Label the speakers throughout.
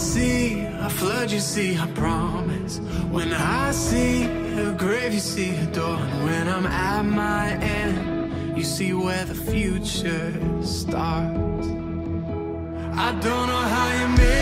Speaker 1: see a flood, you see a promise. When I see a grave, you see a door. And when I'm at my end, you see where the future starts. I don't know how you made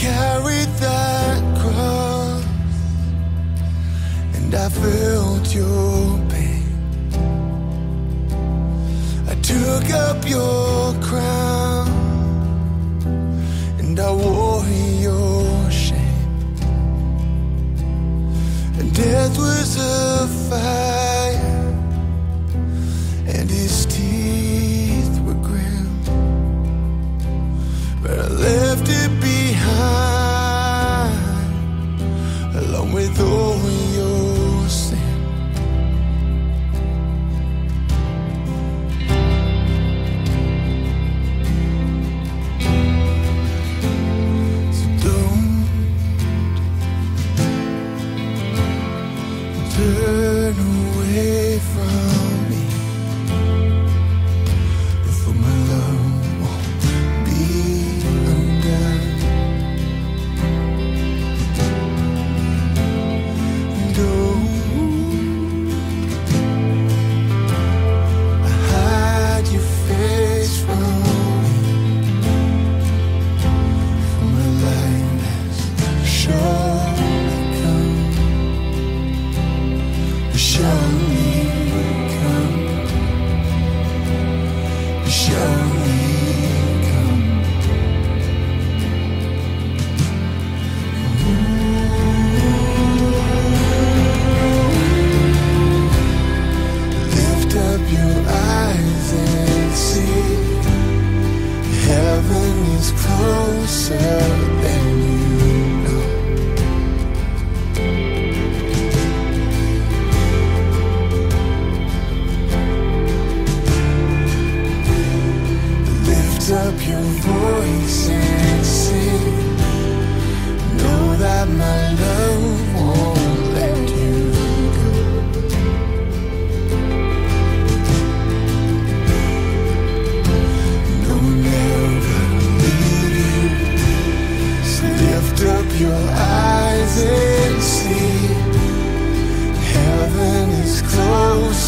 Speaker 2: carried that cross and I felt your pain. I took up your crown and I wore your shame. And death was a fight.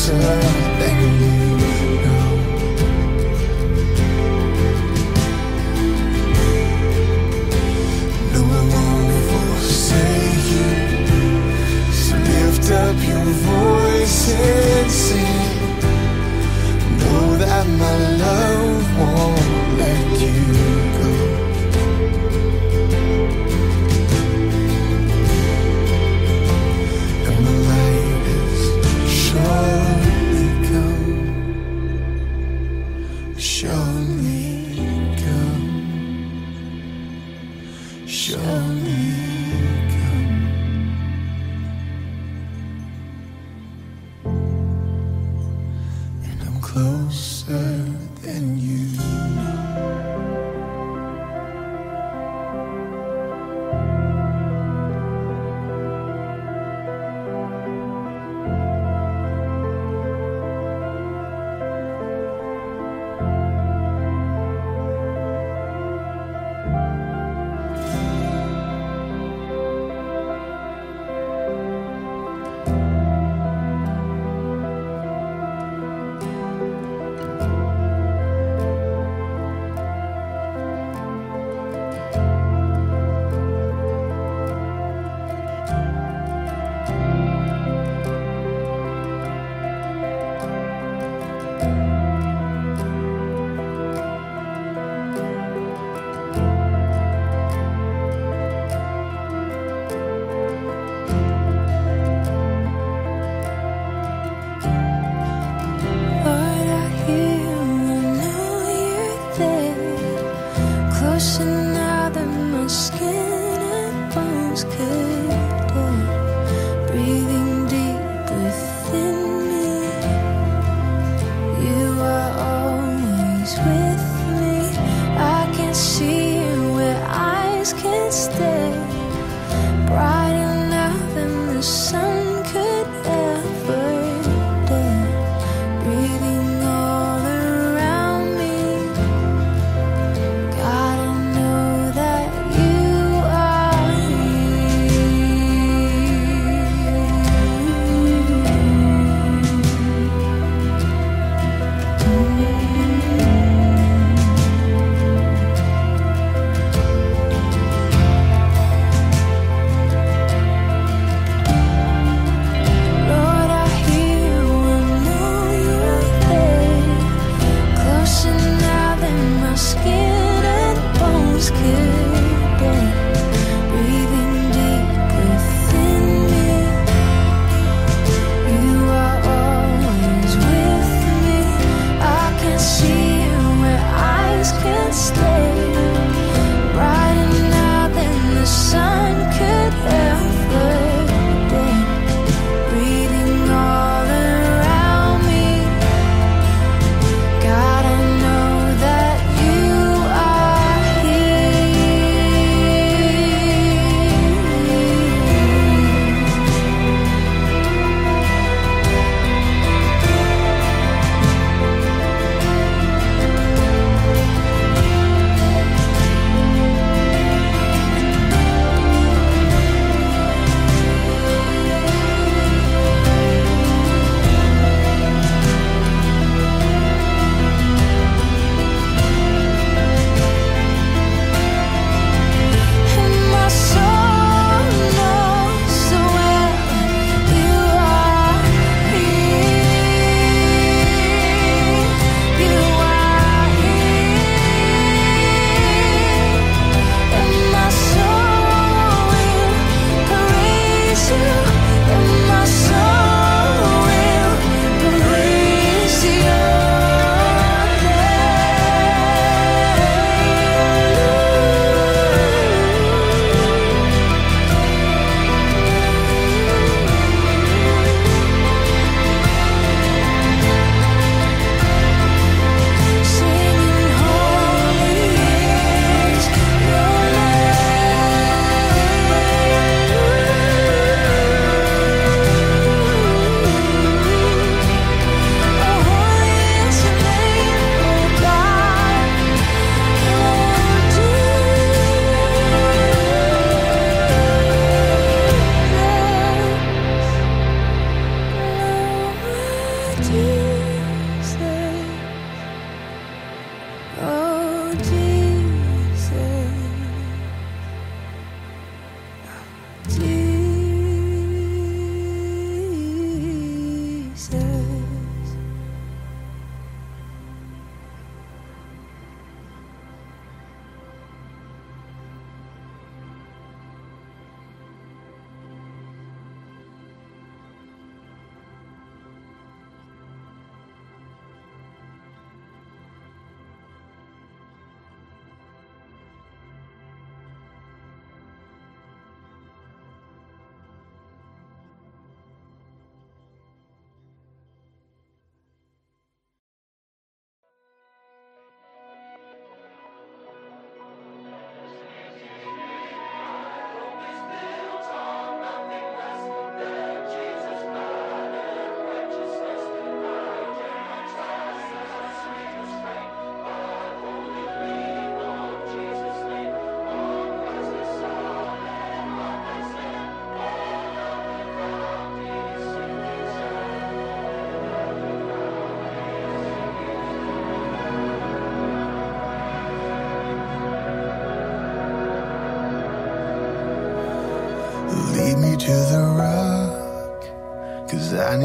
Speaker 2: Sure.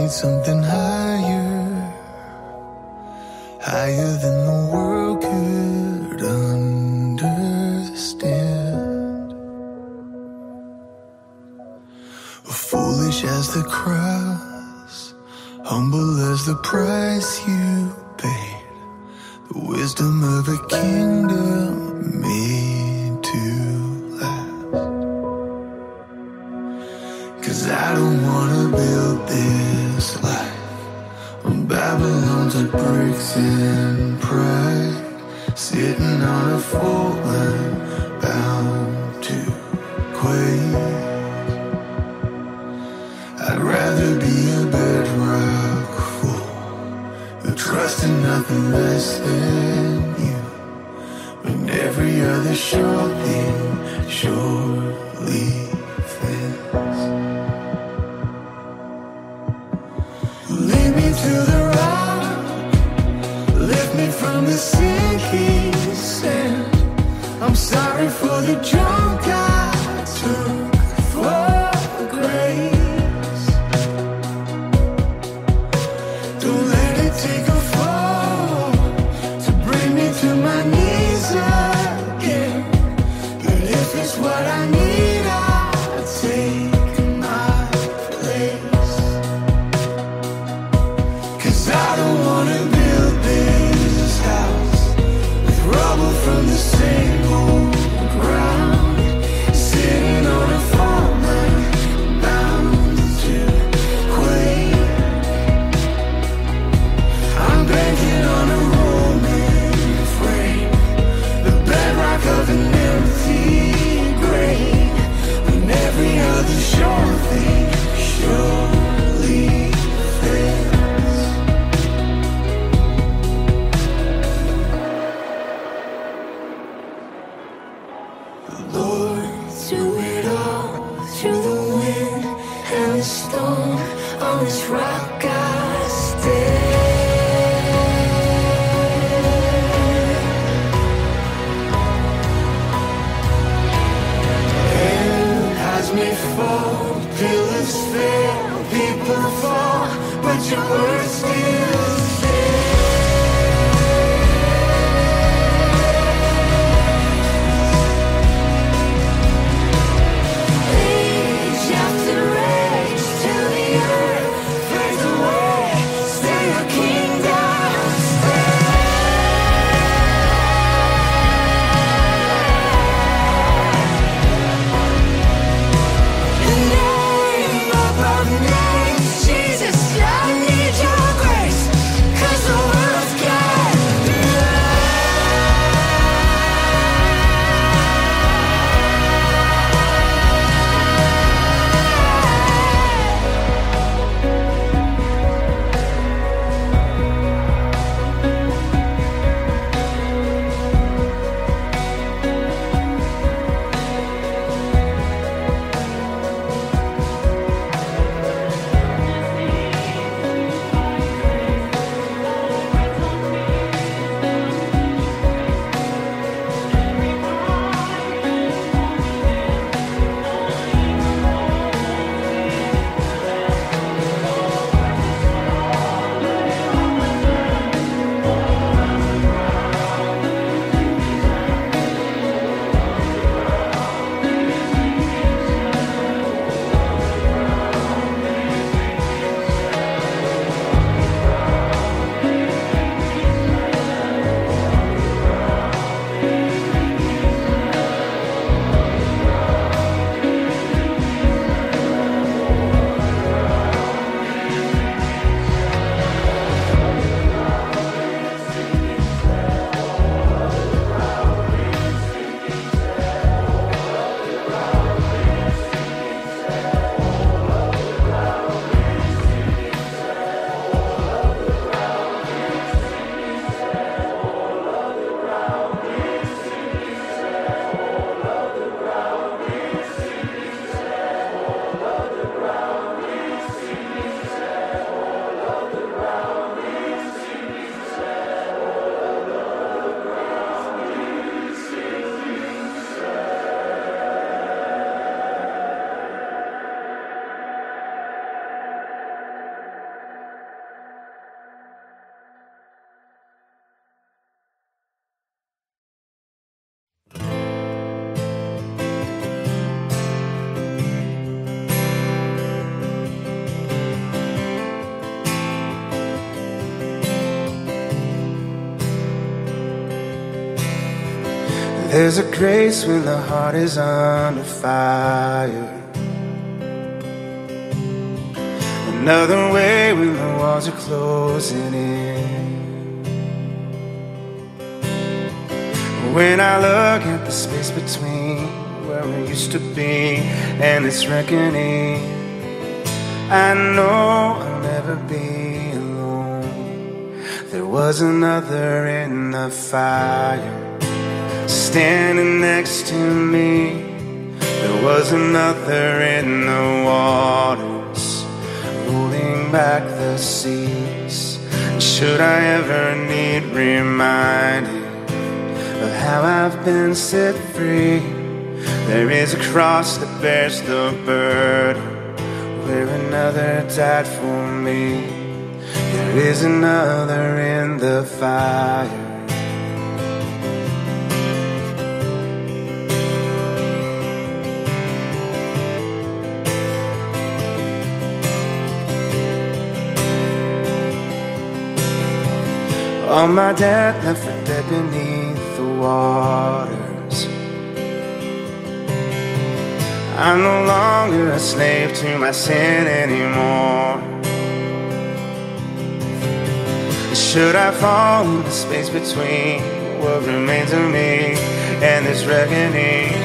Speaker 2: Something higher,
Speaker 3: There's a grace when the heart is under fire. Another way when the walls are closing in. When I look at the space between where we used to be and this reckoning, I know I'll never be alone. There was another in the fire standing next to me. There was another in the waters, holding back the seas. Should I ever need reminding of how I've been set free, there is a cross that bears the burden, where another died for me. There is another in the fire. All my dad left for dead beneath the waters. I'm no longer a slave to my sin anymore. Should I fall into space between what remains of me and this reckoning?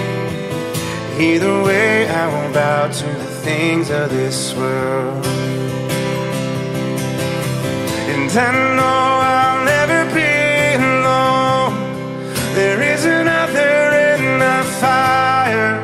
Speaker 3: Either way, I won't bow to the things of this world. And I know I'll never be alone. There is another in the fire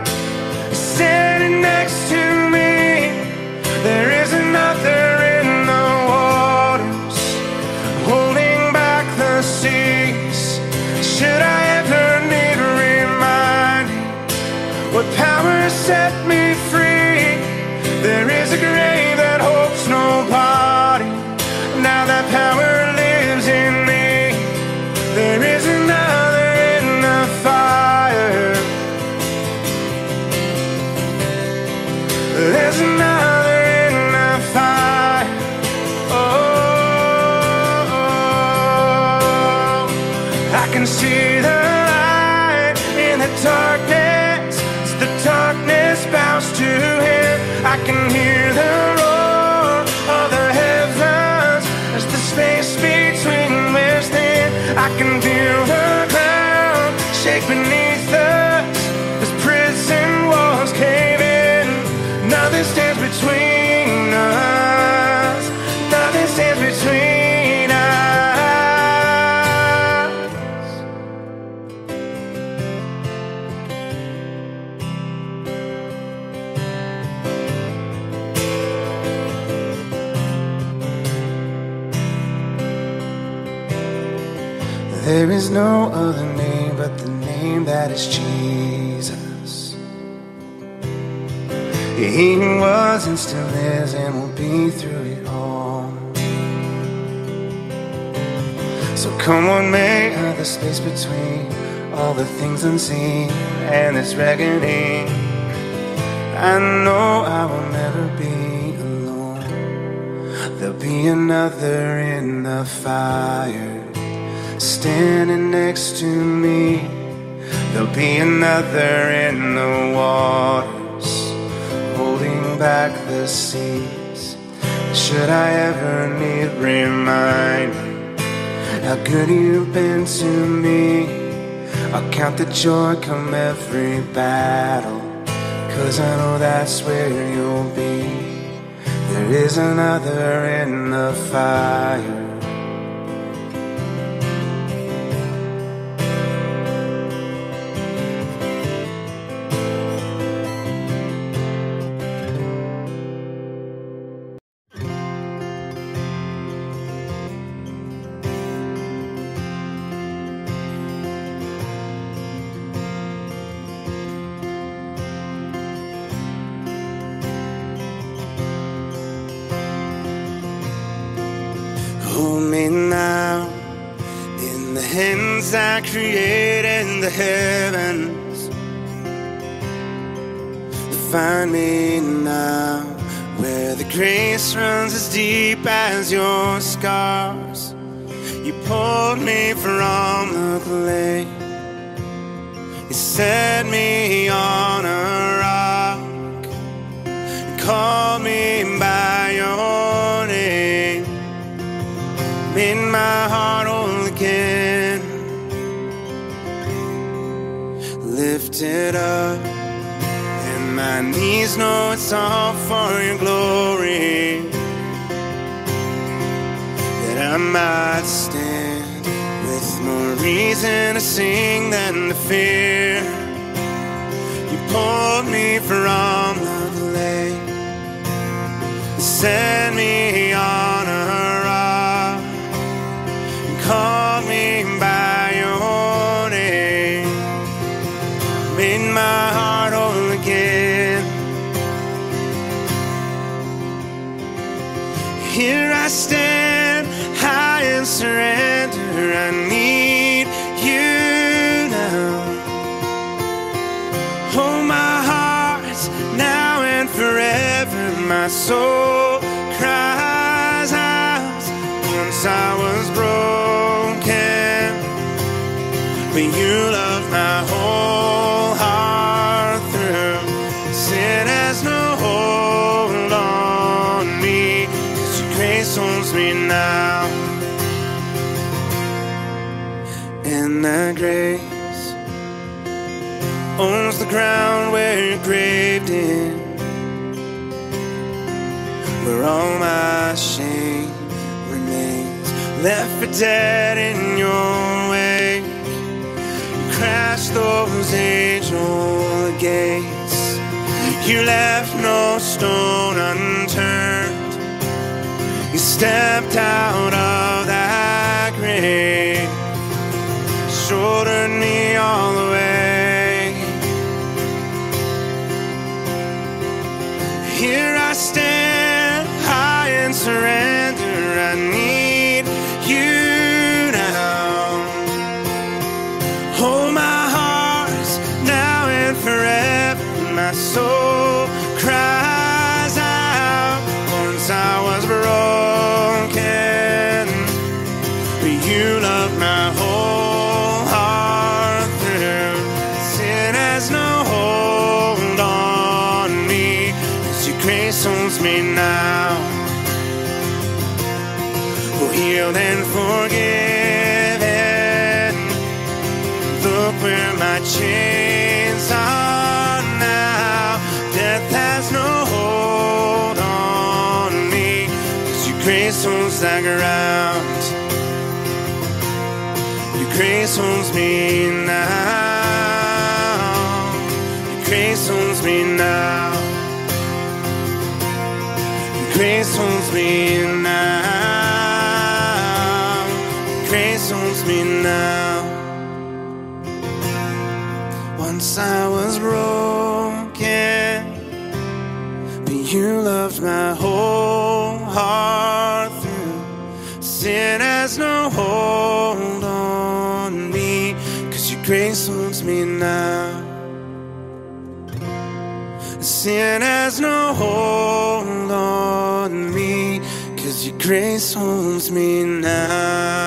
Speaker 3: come on, make the space between all the things unseen and this reckoning. I know I will never be alone. There'll be another in the fire standing next to me. There'll be another in the waters holding back the seas. Should I ever need reminding how good you've been to me? I'll count the joy come every battle, cause I know that's where you'll be. There is another in the fire. I created the heavens. Find me now where the grace runs as deep as your scars. You pulled me from the clay. set me knees know it's all for your glory. That I might stand with more reason to sing than to fear. You pulled me from the lake, set me on I stand, high and surrender. I need you now. Hold my heart now and forever. My soul owns the ground where you're graved in, where all my shame remains, left for dead in your wake crash those angel gates. You left no stone unturned. You stepped out of that grave, shouldered me all stand, owns the ground. Your grace owns me now. Your grace owns me now. Your grace owns me now. Your grace owns me now. Once I was broken, but you loved my whole heart. Sin has no hold on me, cause your grace holds me now. Sin has no hold on me, cause your grace owns me now.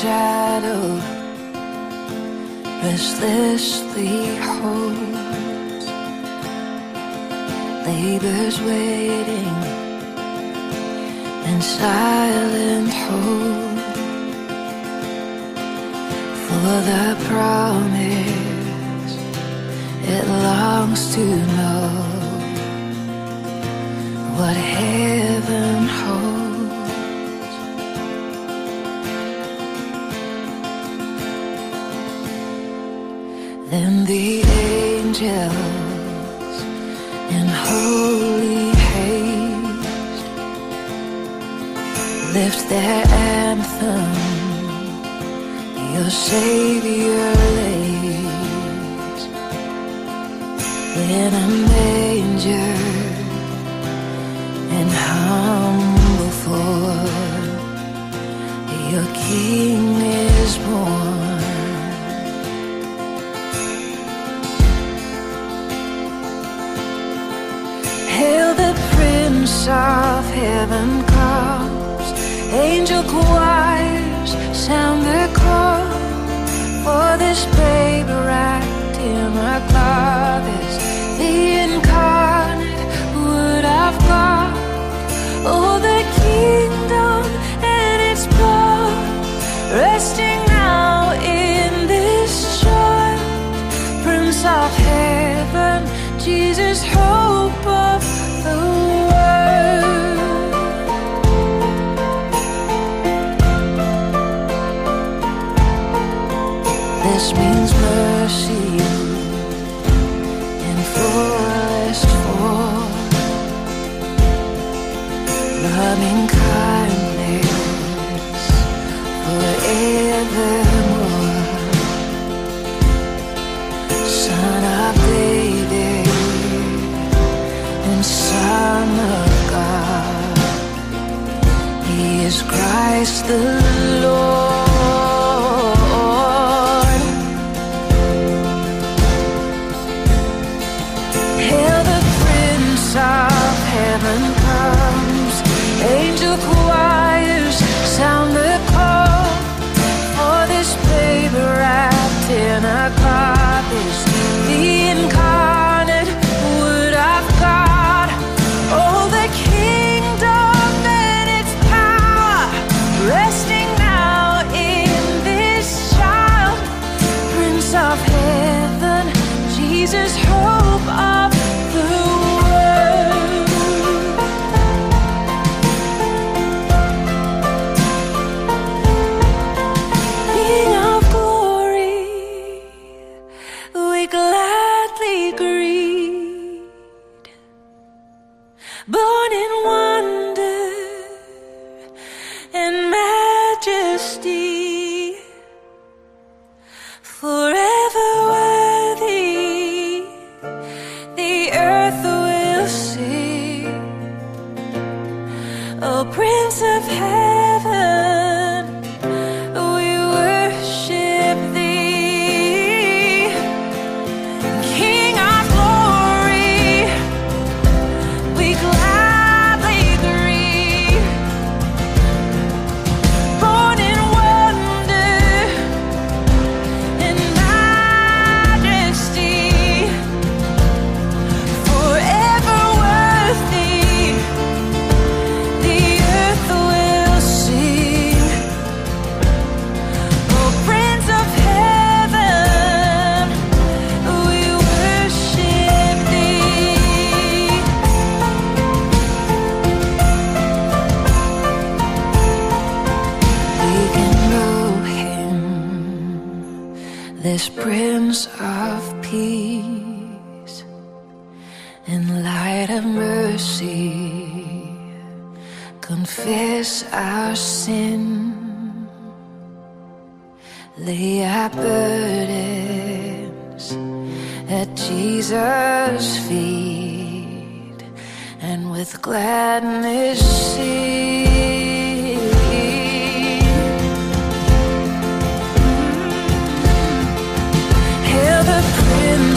Speaker 4: shadow restlessly holds. Labors waiting in silent hope For the promise it longs to know What heaven holds. and the angels in holy haste lift their anthem. Your Savior lays in a manger. voice of heaven comes. Angel choirs sound the call For this babe wrapped in a cloth Is the incarnate word of God. Oh, the kingdom and its power Resting now in this child Prince of heaven, Jesus the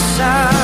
Speaker 1: inside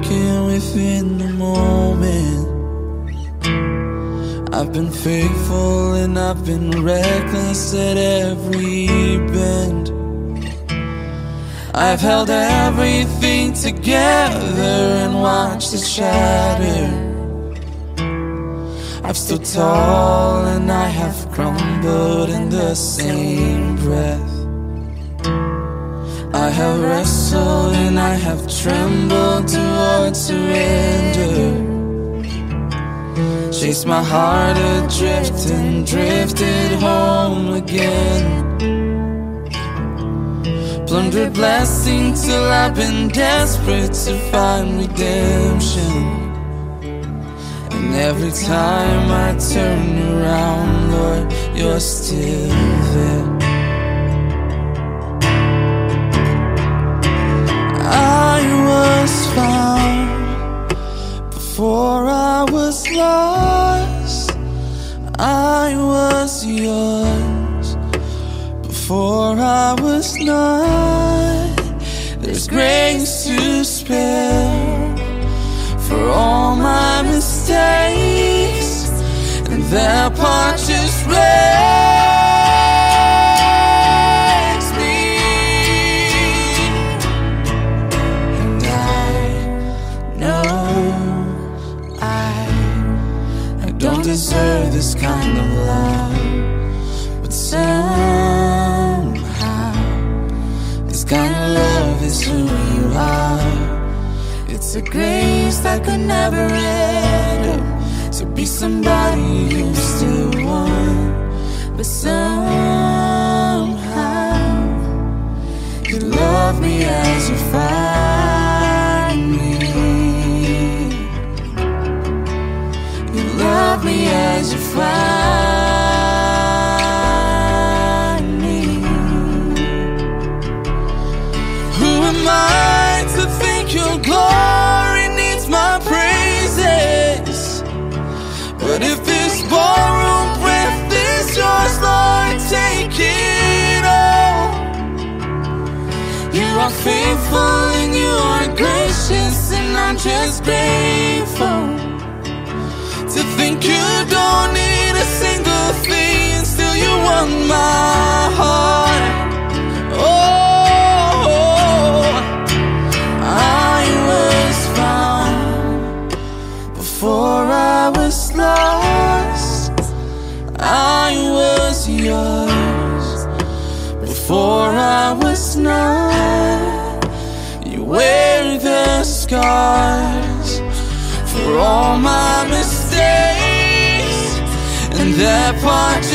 Speaker 1: broken within the moment. I've been faithful and I've been reckless at every bend. I've held everything together and watched it shatter. I've stood tall and I have crumbled in the same breath. I have wrestled and I have trembled towards surrender. Chased my heart adrift and drifted home again. Plundered blessing till I've been desperate to find redemption. And every time I turn around, Lord, you're still there. Found before I was lost. I was yours before I was not. There's grace to spare for all my mistakes, and that part just breaks this kind of love, but somehow this kind of love is who you are. It's a grace that could never end to be somebody you still want, but somehow you love me as you you find me. Who am I to think your glory needs my praises? But if this breath is yours, Lord, take it all. You are faithful and you are gracious, and I'm just grateful don't need a single thing, and still you want my heart. Oh, I was found before I was lost. I was yours before I was not. You wear the scars for all my that part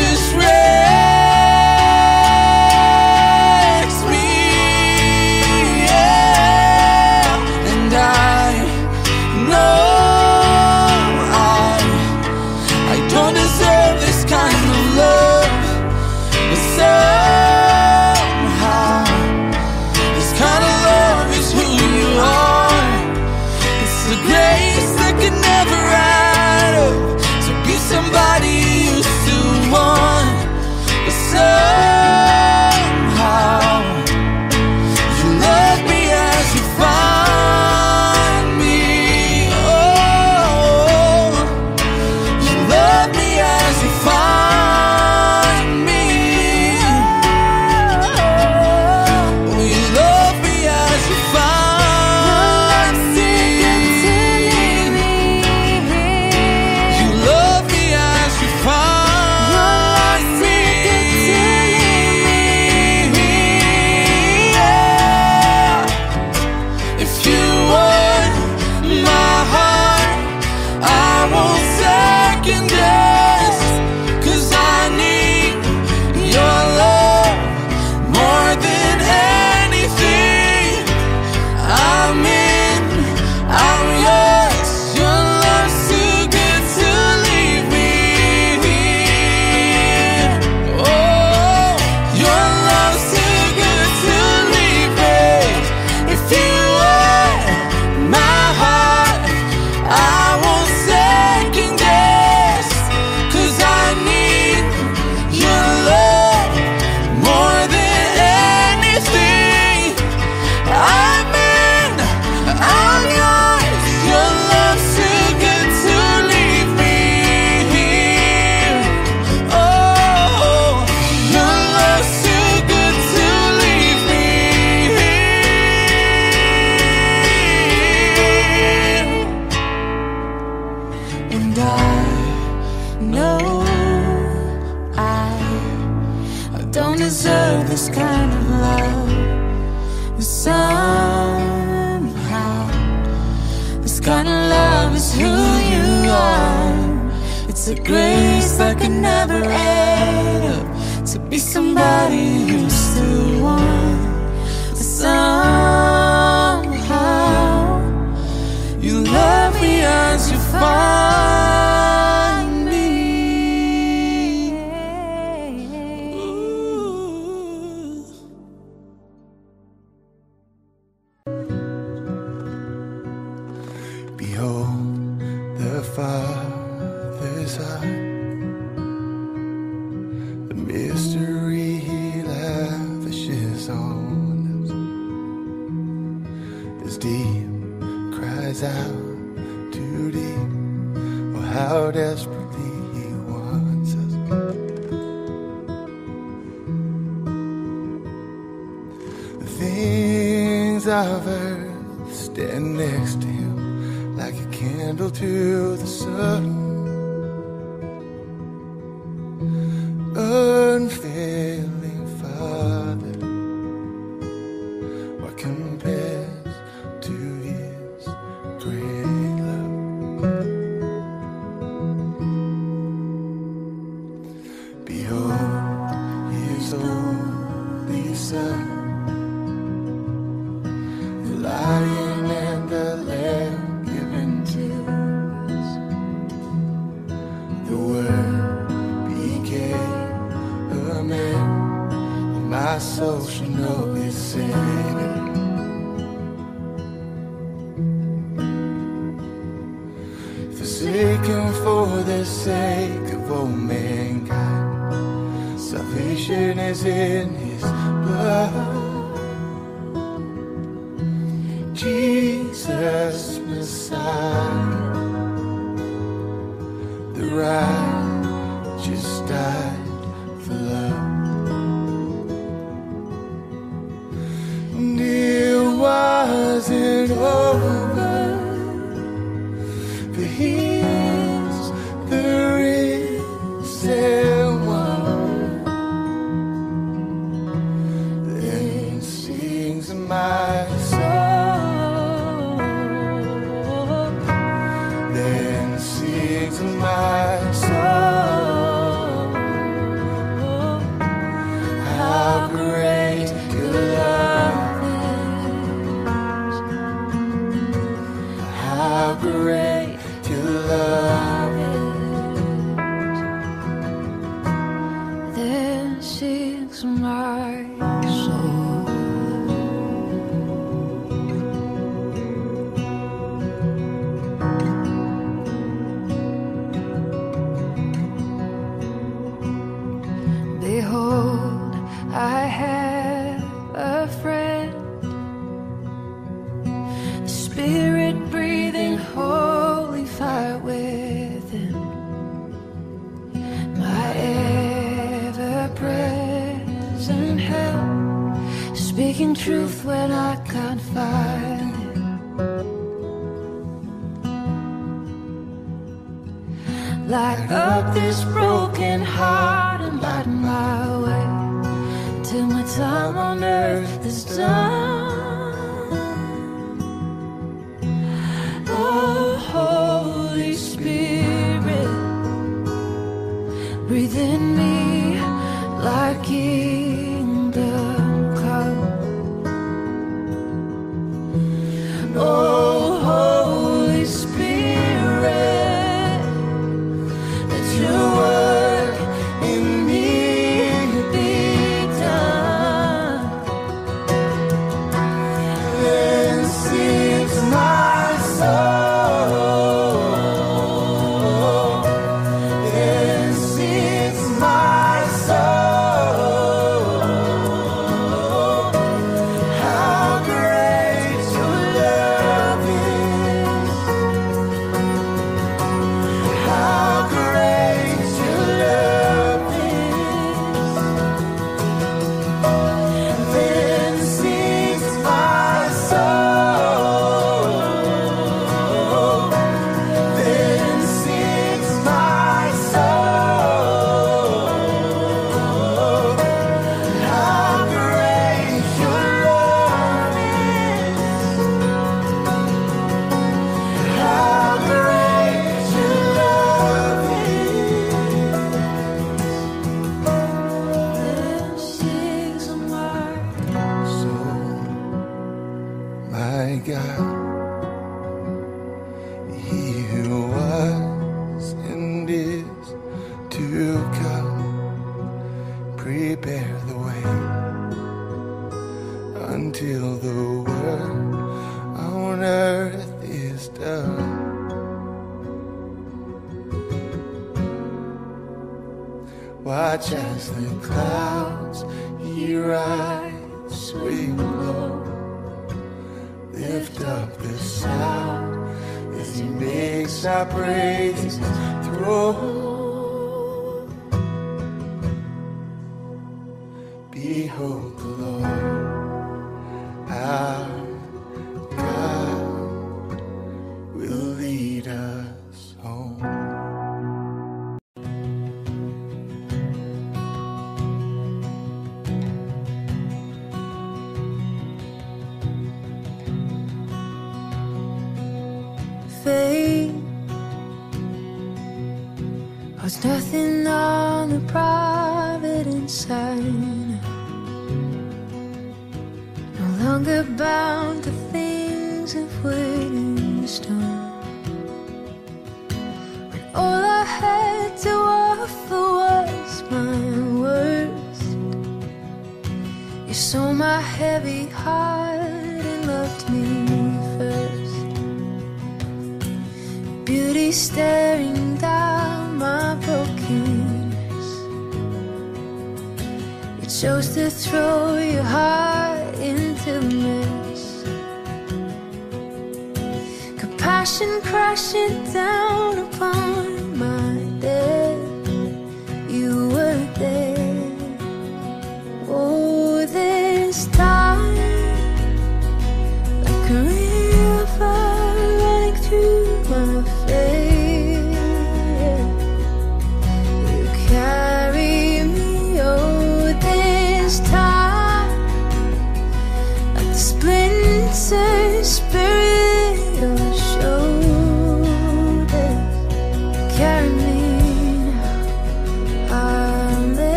Speaker 1: As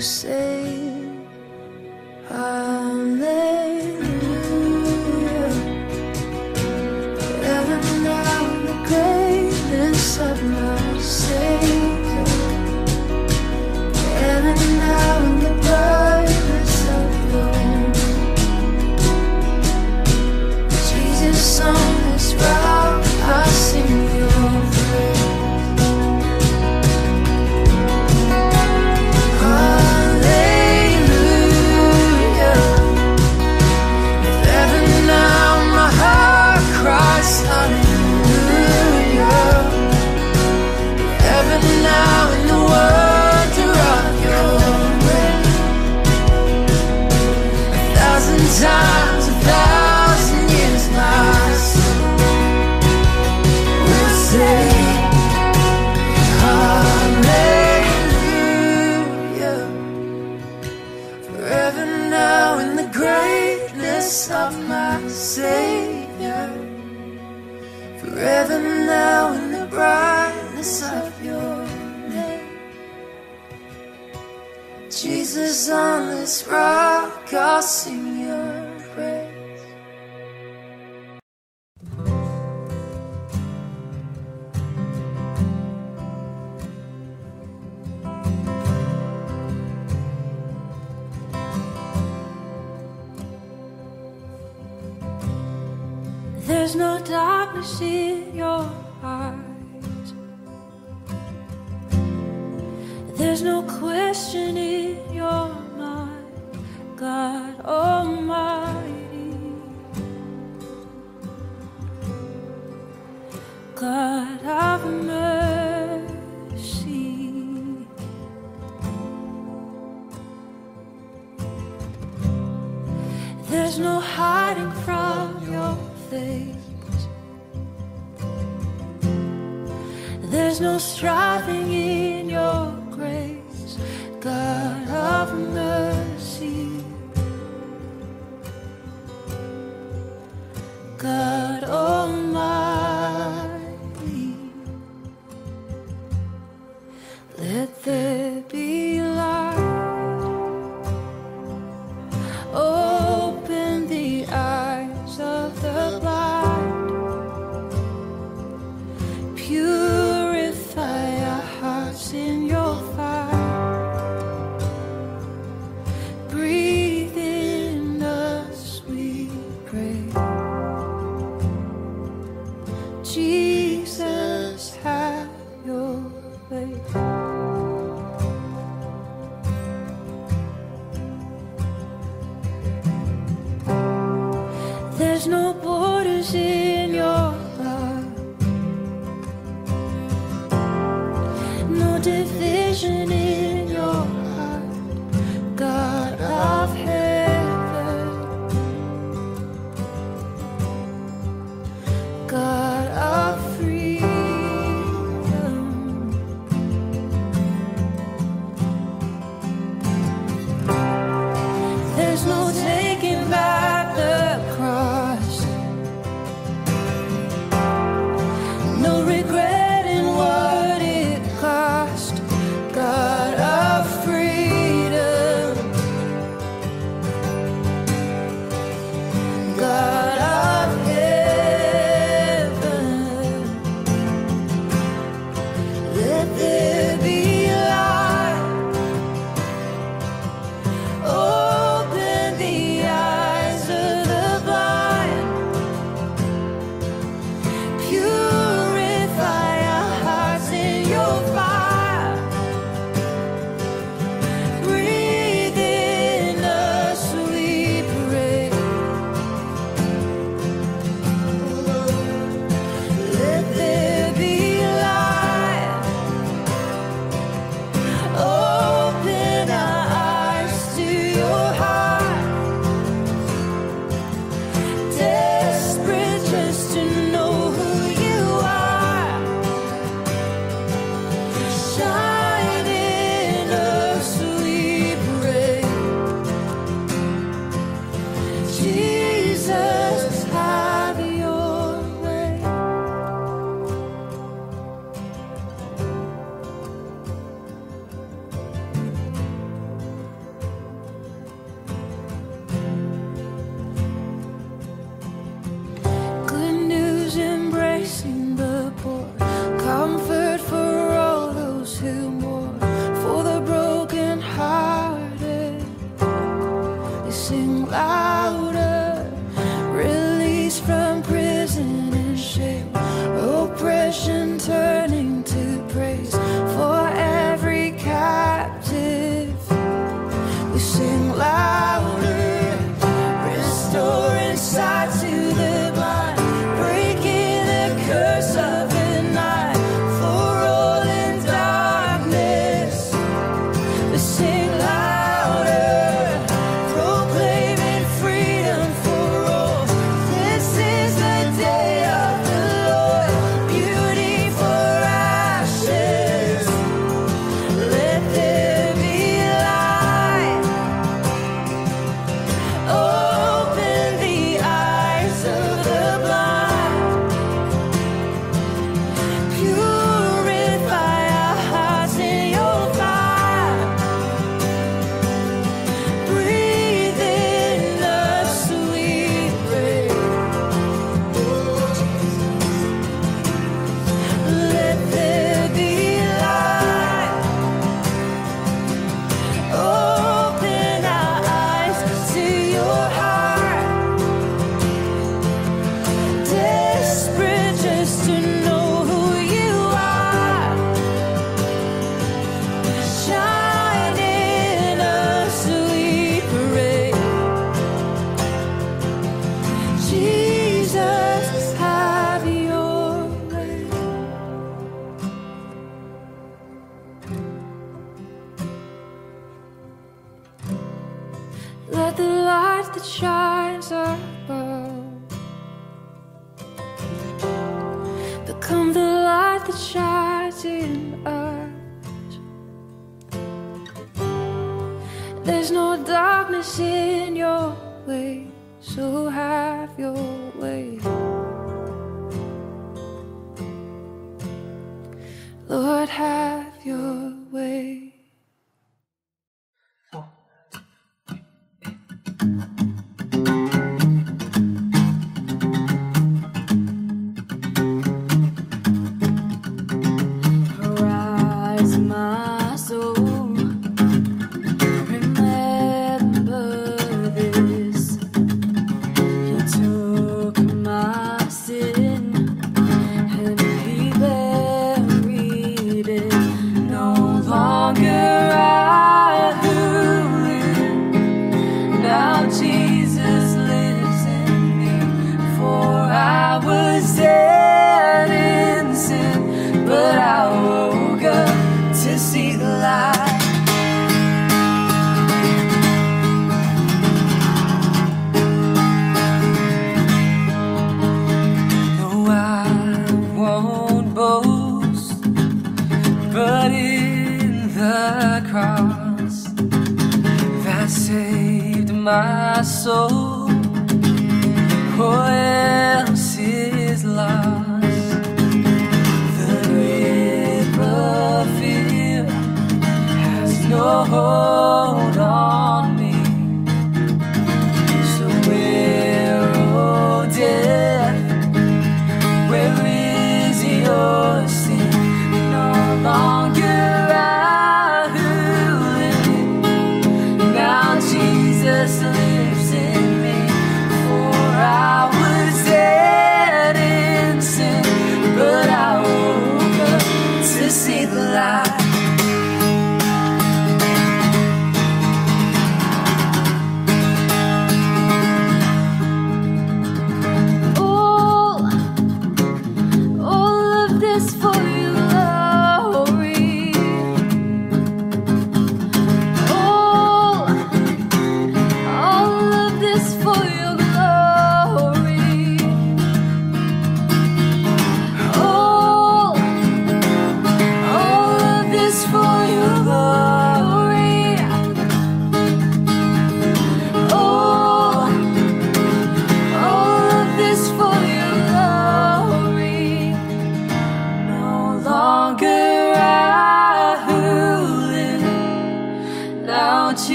Speaker 3: will
Speaker 4: say,